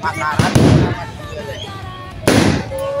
pasaran Gracias.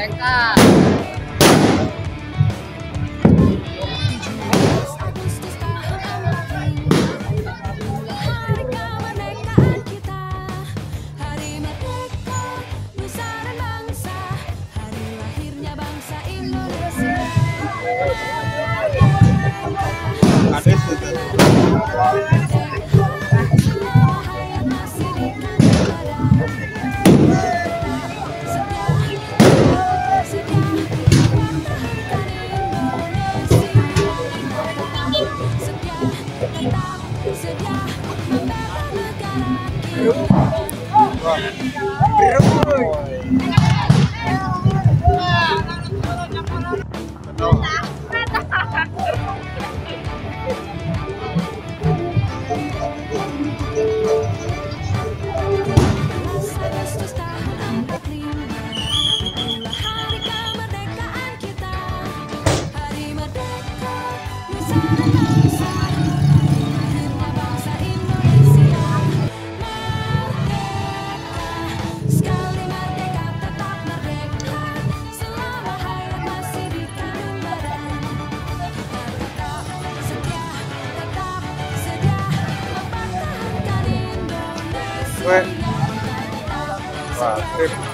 아 닌? 对，是？对。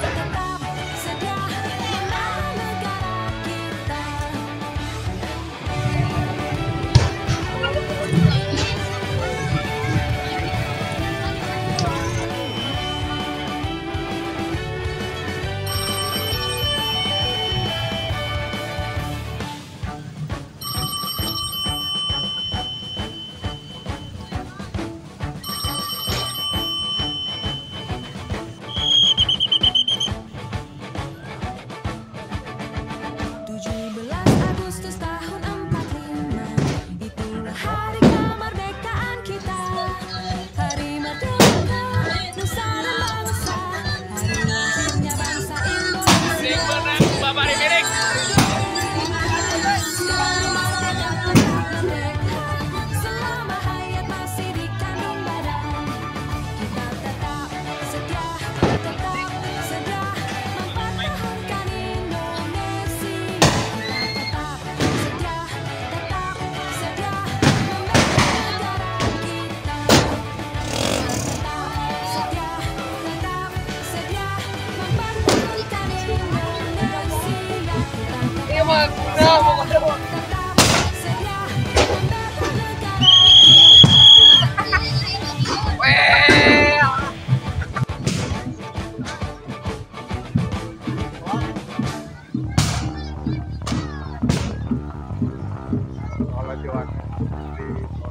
Yeah.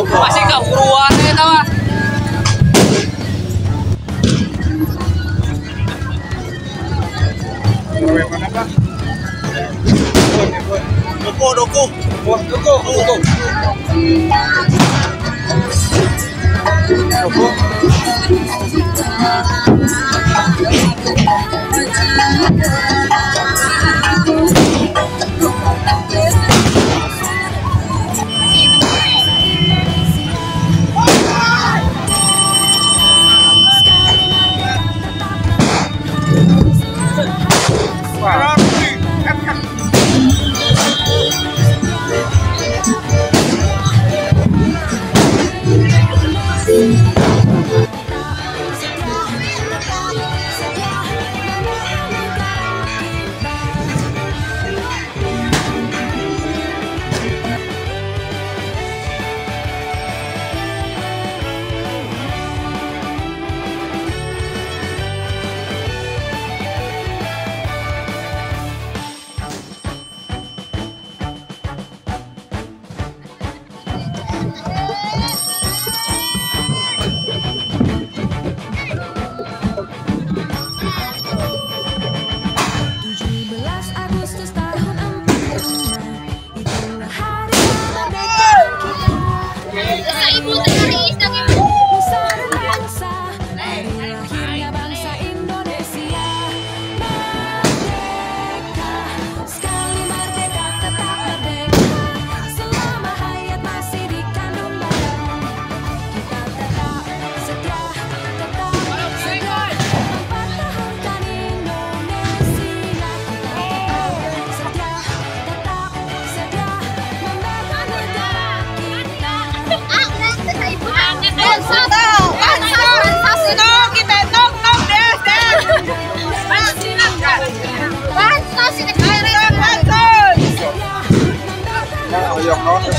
masih gak kuruan ya tawa. Doko, doko. Doko, doko. Doko. Doko.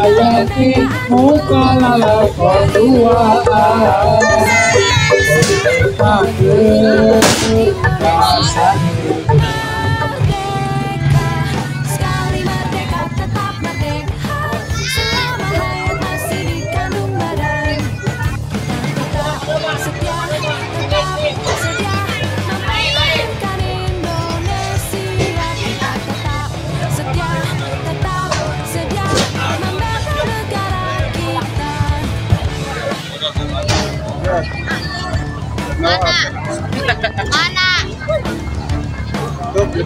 hayati mukalala keduaan Akhir rasanya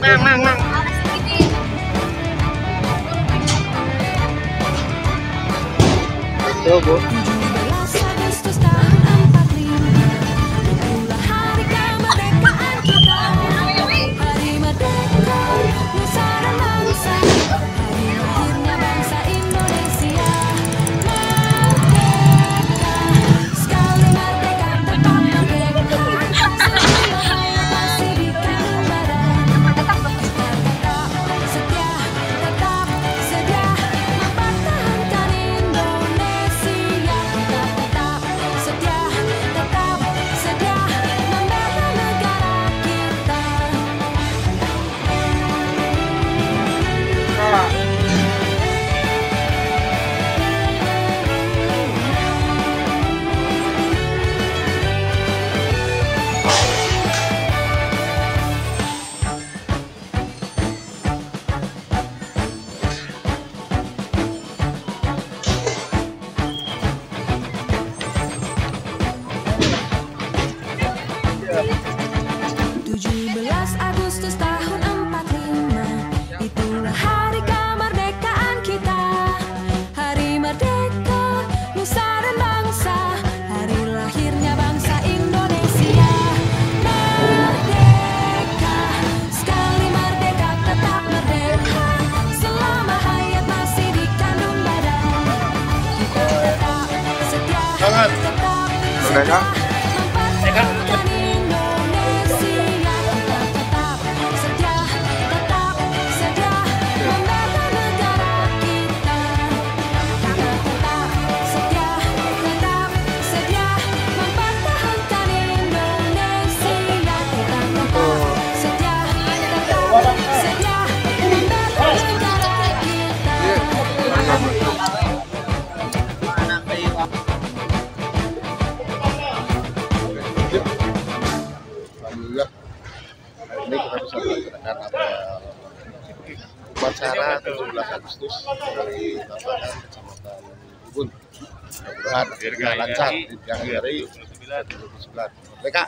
mang mang mang Tuh, Bu. Acara 17 Agustus dari Bapakan Kecamatan Ubun. Mudah-mudahan lancar di hari 29. Mereka